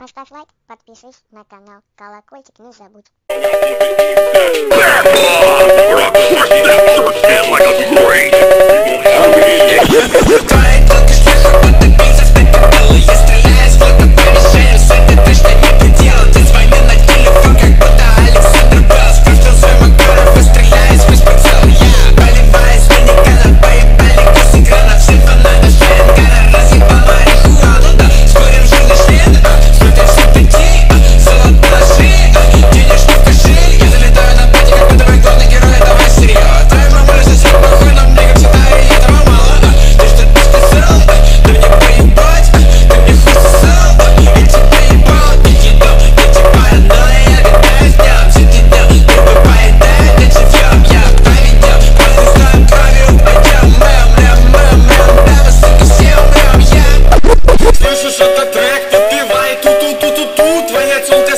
Поставь лайк, подпишись на канал, колокольчик не забудь. gut, wenn jetzt unter